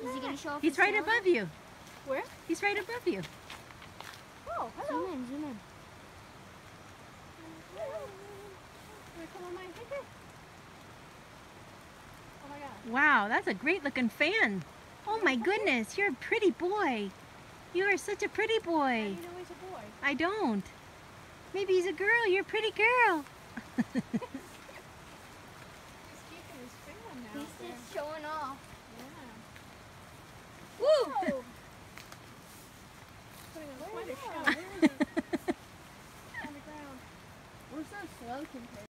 Can you show off He's right tail? above you. Where? He's right above you. Oh, hello. Zoom in, zoom in. Wanna come on my finger? Oh my god. Wow, that's a great looking fan. Oh my goodness, you're a pretty boy. You are such a pretty boy. you know he's a boy? I don't. Maybe he's a girl. You're a pretty girl. We're so slow compared